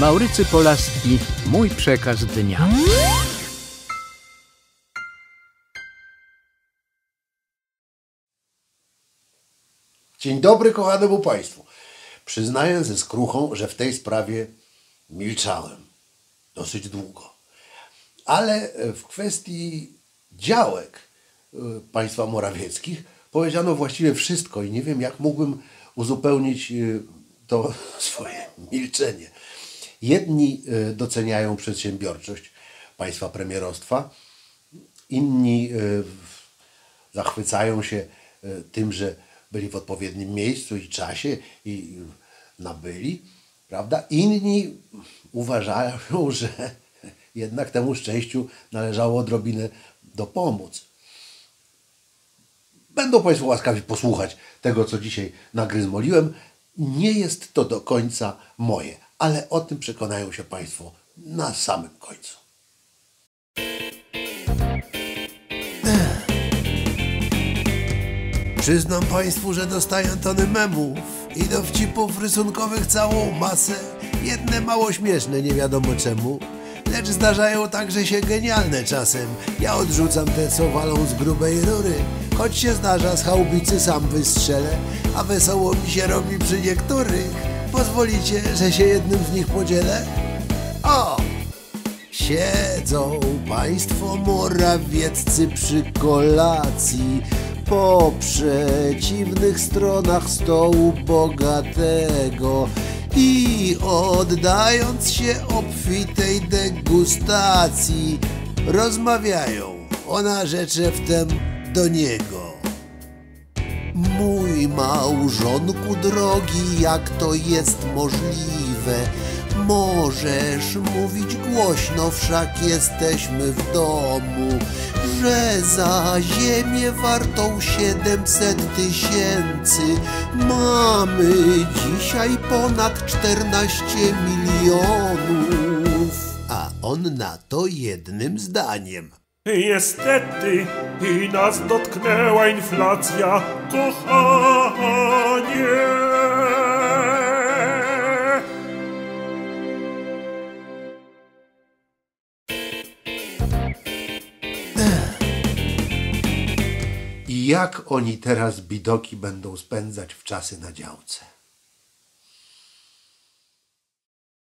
Maurycy Polaski, mój przekaz dnia. Dzień dobry kochanemu Państwu. Przyznaję ze skruchą, że w tej sprawie milczałem dosyć długo. Ale w kwestii działek y, państwa morawieckich powiedziano właściwie wszystko i nie wiem, jak mógłbym uzupełnić y, to swoje milczenie. Jedni y, doceniają przedsiębiorczość państwa premierostwa, inni y, zachwycają się y, tym, że byli w odpowiednim miejscu i czasie i nabyli, prawda? Inni uważają, że jednak temu szczęściu należało odrobinę dopomóc. Będą Państwo łaskawi posłuchać tego, co dzisiaj nagryzmoliłem. Nie jest to do końca moje, ale o tym przekonają się Państwo na samym końcu. Przyznam Państwu, że dostaję tony memów i dowcipów rysunkowych całą masę. Jedne mało śmieszne, nie wiadomo czemu. Lecz zdarzają także się genialne czasem. Ja odrzucam te, co walą z grubej rury. Choć się zdarza, z chałupicy sam wystrzelę, a wesoło mi się robi przy niektórych. Pozwolicie, że się jednym z nich podzielę? O! Siedzą państwo morawieccy przy kolacji po przeciwnych stronach stołu bogatego i oddając się obfitej degustacji rozmawiają o narzecze wtem do niego. Mój małżonku drogi, jak to jest możliwe? Możesz mówić głośno, wszak jesteśmy w domu, że za ziemię wartą 700 tysięcy mamy dzisiaj ponad 14 milionów. A on na to jednym zdaniem. Niestety i nas dotknęła inflacja, kochanie. I jak oni teraz bidoki będą spędzać w czasy na działce?